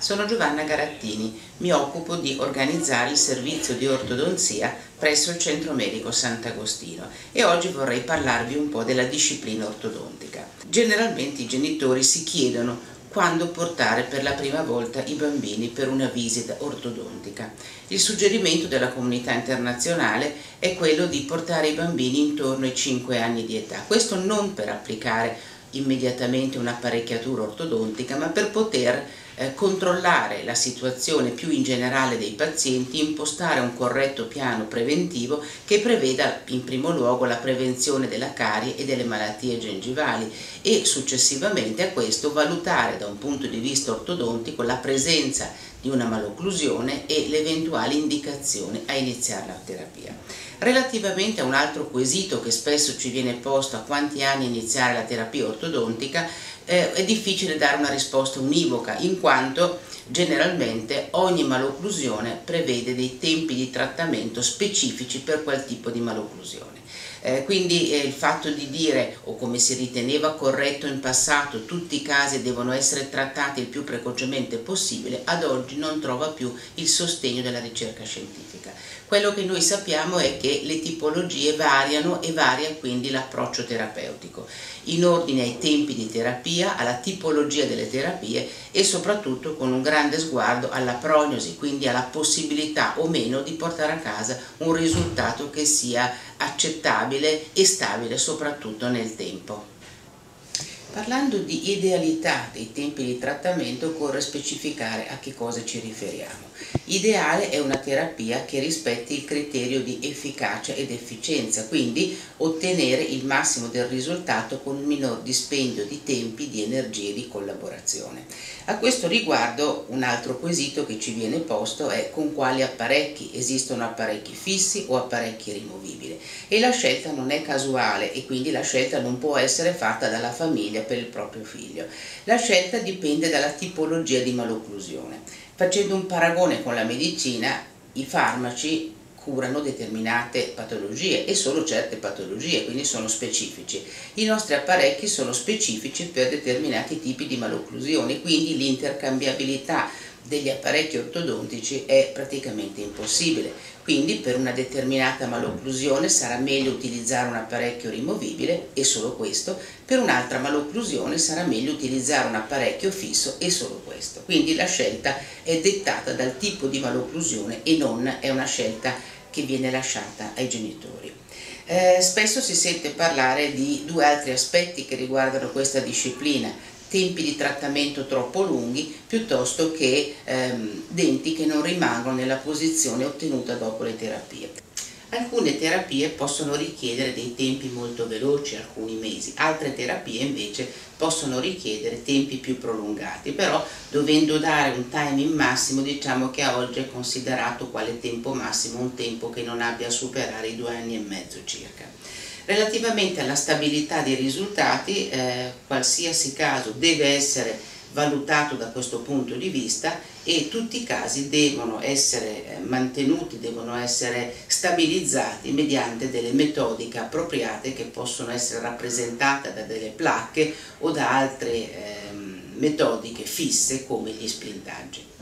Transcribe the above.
Sono Giovanna Garattini, mi occupo di organizzare il servizio di ortodonzia presso il Centro Medico Sant'Agostino e oggi vorrei parlarvi un po' della disciplina ortodontica. Generalmente i genitori si chiedono quando portare per la prima volta i bambini per una visita ortodontica. Il suggerimento della comunità internazionale è quello di portare i bambini intorno ai 5 anni di età, questo non per applicare immediatamente un'apparecchiatura ortodontica, ma per poter eh, controllare la situazione più in generale dei pazienti, impostare un corretto piano preventivo che preveda in primo luogo la prevenzione della carie e delle malattie gengivali e successivamente a questo valutare da un punto di vista ortodontico la presenza di una malocclusione e le eventuali indicazioni a iniziare la terapia. Relativamente a un altro quesito che spesso ci viene posto a quanti anni iniziare la terapia ortodontica, eh, è difficile dare una risposta univoca in quanto generalmente ogni malocclusione prevede dei tempi di trattamento specifici per quel tipo di malocclusione. Eh, quindi eh, il fatto di dire, o come si riteneva corretto in passato, tutti i casi devono essere trattati il più precocemente possibile, ad oggi non trova più il sostegno della ricerca scientifica. Quello che noi sappiamo è che le tipologie variano e varia quindi l'approccio terapeutico, in ordine ai tempi di terapia, alla tipologia delle terapie e soprattutto con un grande sguardo alla prognosi, quindi alla possibilità o meno di portare a casa un risultato che sia accettabile e stabile soprattutto nel tempo. Parlando di idealità dei tempi di trattamento occorre specificare a che cosa ci riferiamo. Ideale è una terapia che rispetti il criterio di efficacia ed efficienza, quindi ottenere il massimo del risultato con un minor dispendio di tempi, di energie e di collaborazione. A questo riguardo un altro quesito che ci viene posto è con quali apparecchi, esistono apparecchi fissi o apparecchi rimovibili e la scelta non è casuale e quindi la scelta non può essere fatta dalla famiglia per il proprio figlio. La scelta dipende dalla tipologia di malocclusione. Facendo un paragone con la medicina, i farmaci curano determinate patologie e solo certe patologie, quindi sono specifici. I nostri apparecchi sono specifici per determinati tipi di malocclusioni, quindi l'intercambiabilità degli apparecchi ortodontici è praticamente impossibile, quindi per una determinata malocclusione sarà meglio utilizzare un apparecchio rimovibile e solo questo, per un'altra malocclusione sarà meglio utilizzare un apparecchio fisso e solo questo. Quindi la scelta è dettata dal tipo di malocclusione e non è una scelta che viene lasciata ai genitori. Eh, spesso si sente parlare di due altri aspetti che riguardano questa disciplina, tempi di trattamento troppo lunghi piuttosto che ehm, denti che non rimangono nella posizione ottenuta dopo le terapie. Alcune terapie possono richiedere dei tempi molto veloci, alcuni mesi, altre terapie invece possono richiedere tempi più prolungati, però dovendo dare un timing massimo diciamo che a oggi è considerato quale tempo massimo un tempo che non abbia a superare i due anni e mezzo circa. Relativamente alla stabilità dei risultati, eh, qualsiasi caso deve essere valutato da questo punto di vista e tutti i casi devono essere mantenuti, devono essere stabilizzati mediante delle metodiche appropriate che possono essere rappresentate da delle placche o da altre eh, metodiche fisse come gli splintaggi.